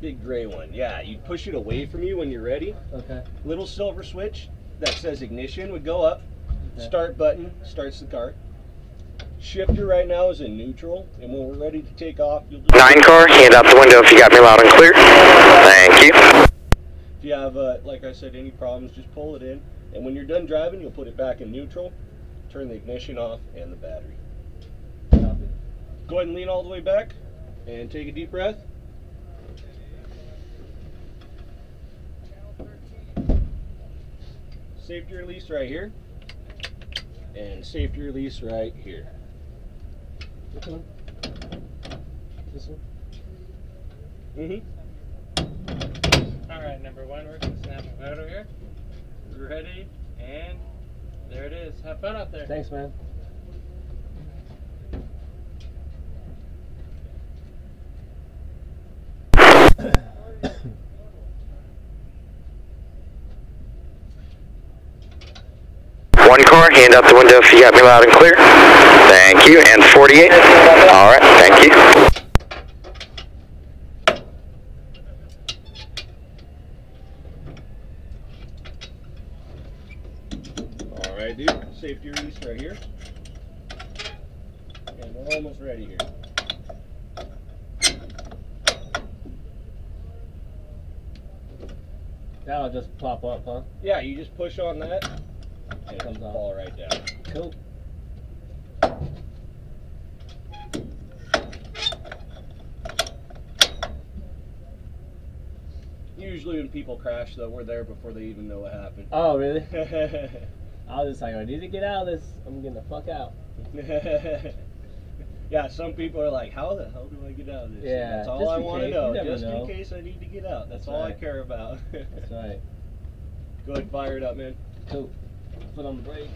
Big gray one. Yeah, you'd push it away from you when you're ready. Okay. Little silver switch that says ignition would go up. Okay. Start button starts the car. Shifter right now is in neutral, and when we're ready to take off, you'll just Nine car, hand out the window if you got me loud and clear. Thank you. If you have, uh, like I said, any problems, just pull it in. And when you're done driving, you'll put it back in neutral, turn the ignition off, and the battery. Copy. Go ahead and lean all the way back and take a deep breath. Safety release right here. And safety release right here. Which one? This one? Mm-hmm. All right, number one, we're gonna snap a photo here. Ready, and there it is. Have fun out there. Thanks, man. One car, hand out the window if you got me loud and clear. Thank you. And 48. All right, thank you. All right, dude. Safety release right here. And we're almost ready here. That'll just pop up, huh? Yeah, you just push on that and it Comes off. fall right down. Cool. Usually when people crash, though, we're there before they even know what happened. Oh, really? I was just like, I need to get out of this. I'm getting the fuck out. yeah, some people are like, how the hell do I get out of this? Yeah, that's all I want to know. Just know. in case I need to get out. That's, That's all I care about. That's right. Go ahead, fire it up, man. Cool. Foot on the brake.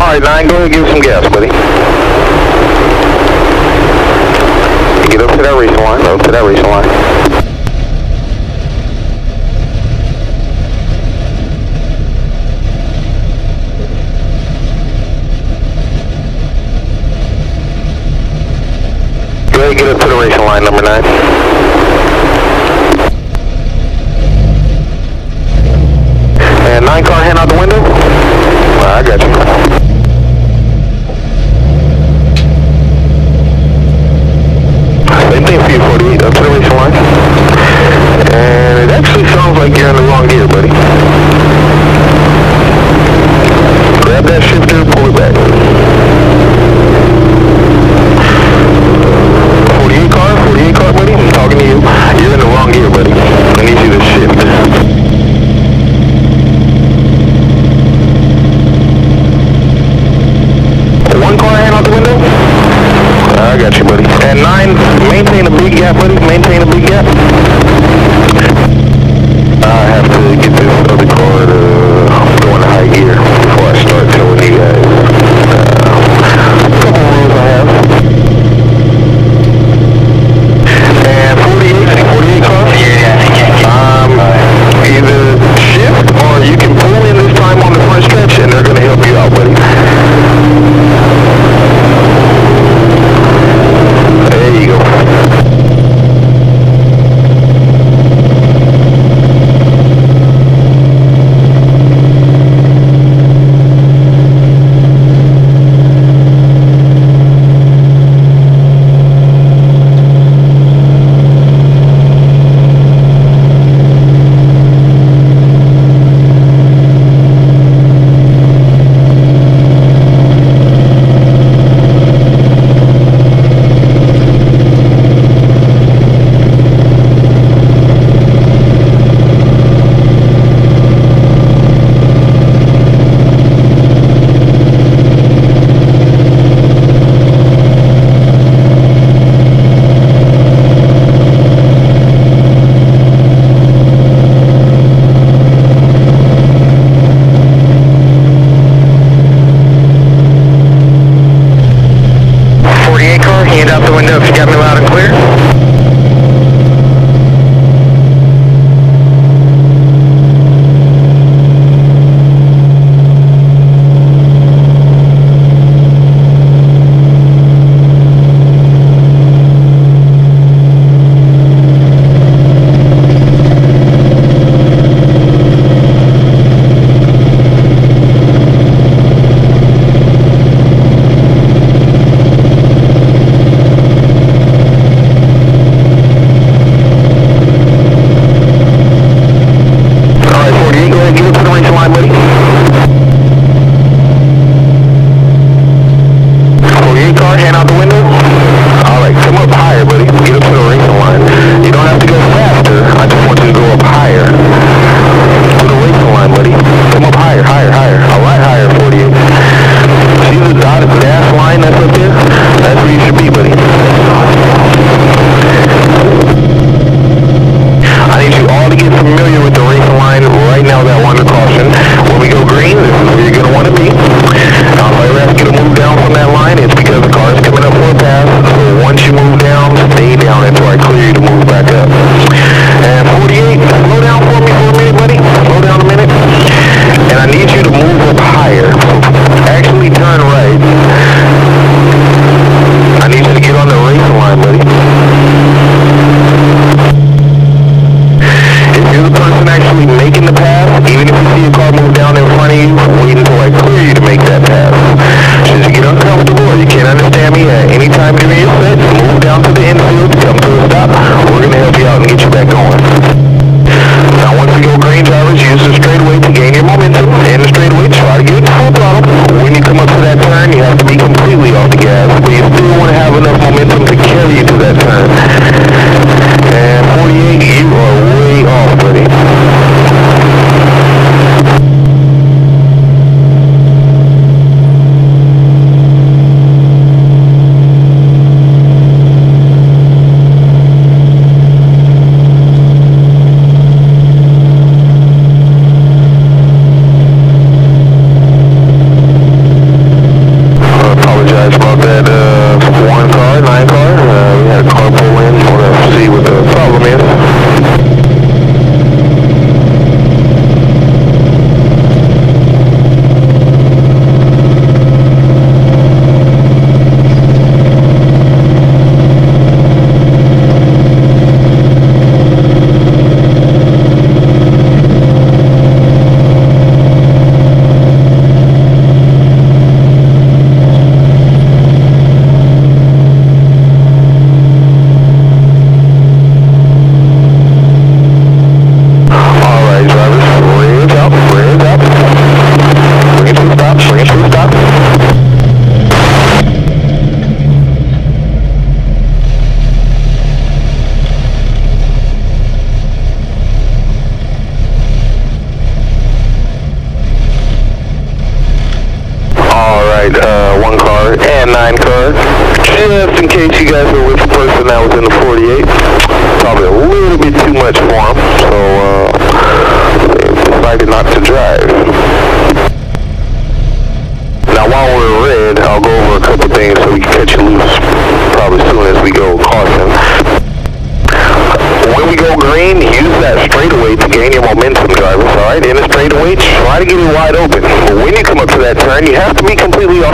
All right, nine, go ahead and give some gas, buddy. Get up to that up to that line. Go get up to the racing line, number nine.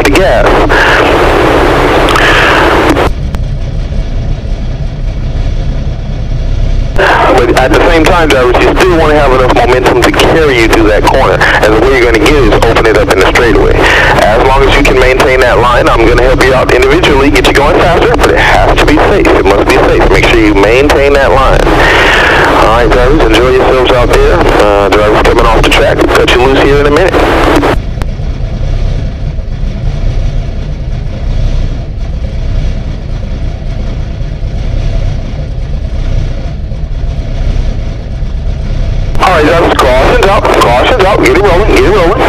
to guess. But at the same time, drivers, you still want to have enough momentum to carry you through that corner. And the way you're going to get is open it up in the straightaway. As long as you can maintain that line, I'm going to help you out individually, get you going faster, but it has to be safe. It must be safe. Make sure you maintain that line. All right, drivers, enjoy yourselves out there. Uh, drivers coming off the track. Cut you loose here in a minute. Caution's Out! Caution's Out! Get him rolling. Get him rolling.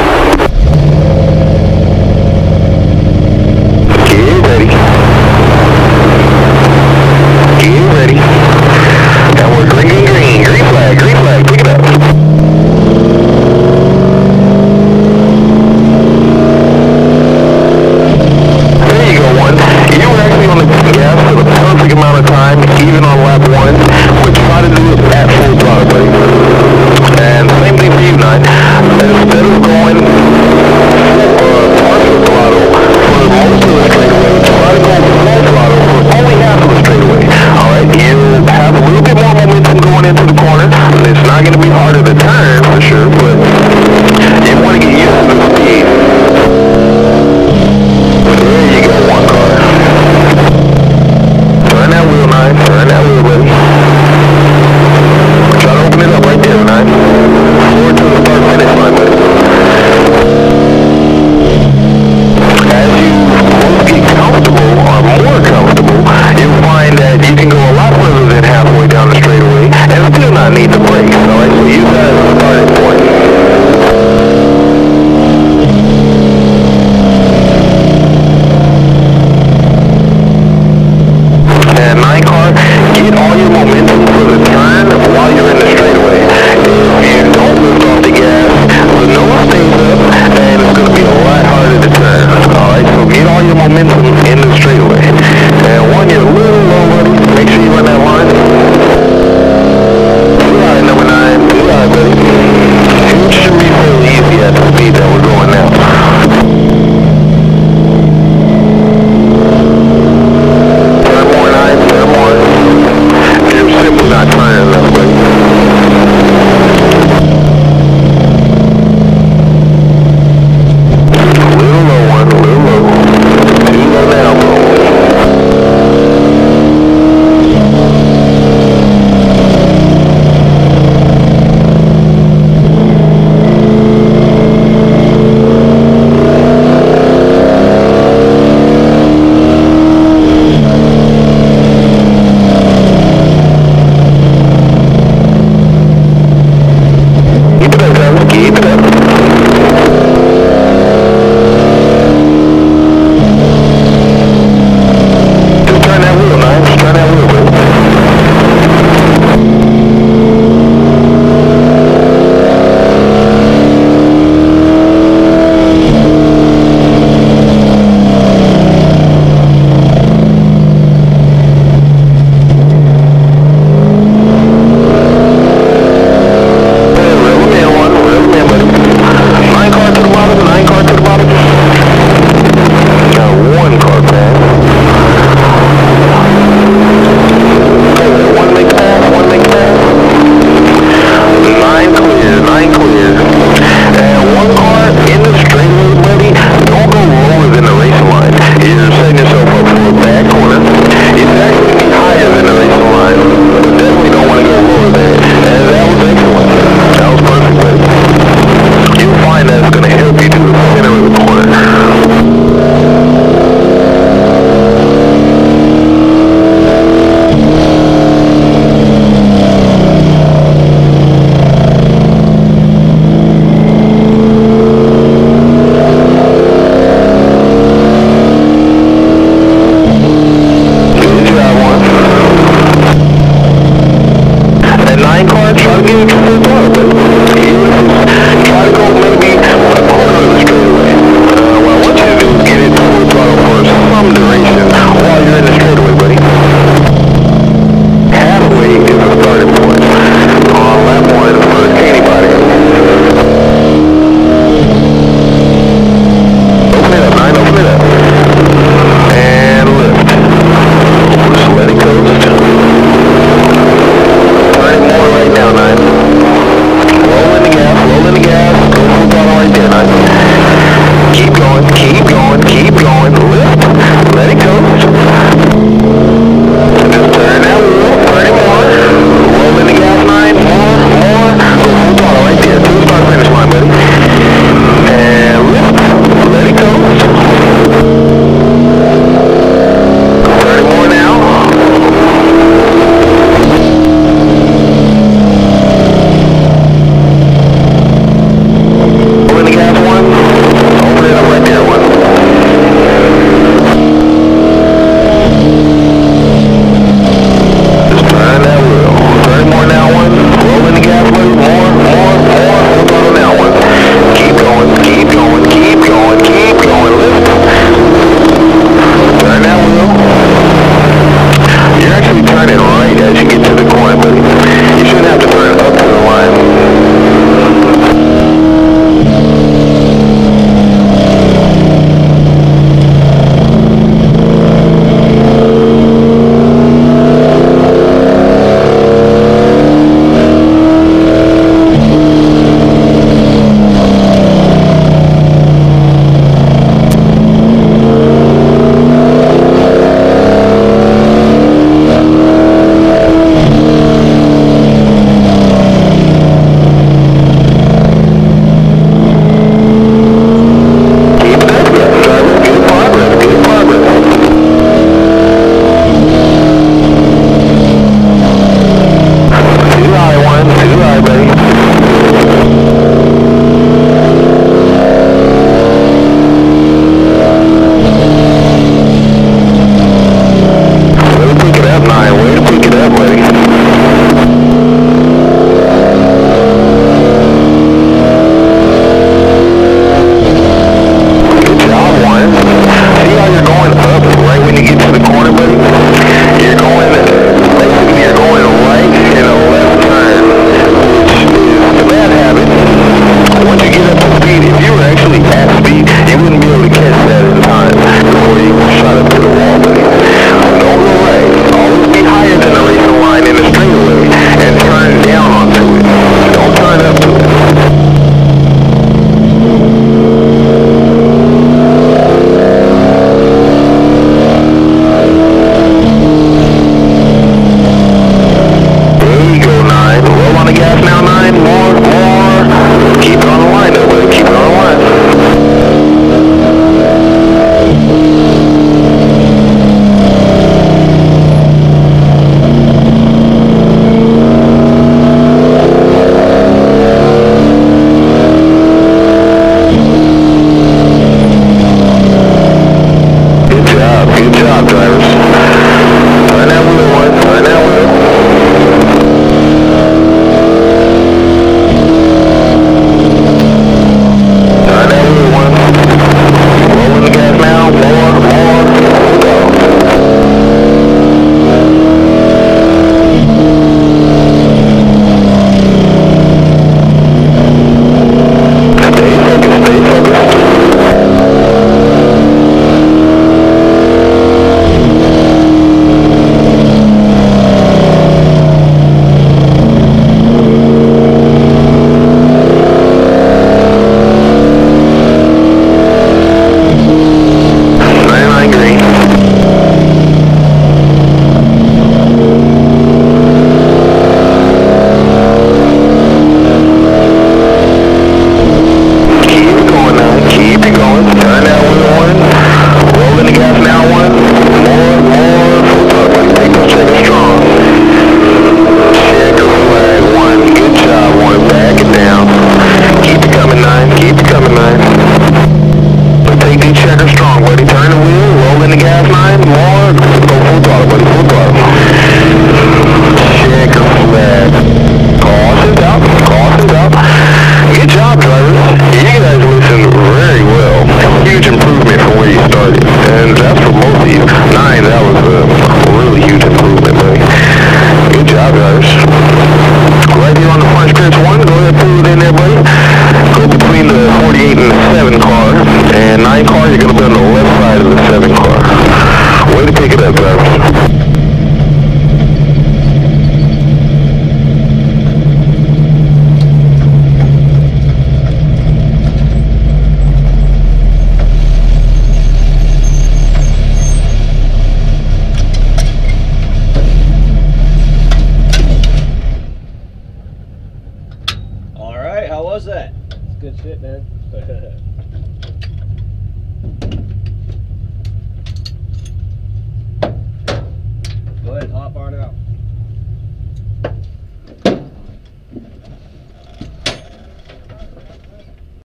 Keep coming